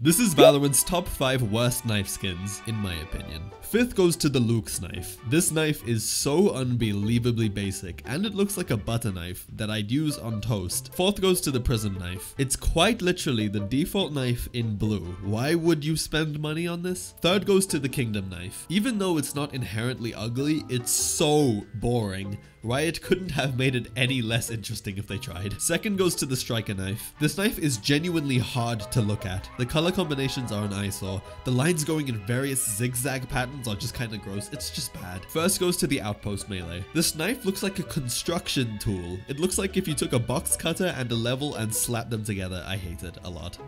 This is Valorant's top 5 worst knife skins, in my opinion. Fifth goes to the Luxe knife. This knife is so unbelievably basic, and it looks like a butter knife that I'd use on toast. Fourth goes to the Prism knife. It's quite literally the default knife in blue. Why would you spend money on this? Third goes to the Kingdom knife. Even though it's not inherently ugly, it's so boring. Riot couldn't have made it any less interesting if they tried. Second goes to the Striker knife. This knife is genuinely hard to look at. The color combinations are an eyesore. The lines going in various zigzag patterns are just kind of gross. It's just bad. First goes to the Outpost melee. This knife looks like a construction tool. It looks like if you took a box cutter and a level and slapped them together. I hate it a lot.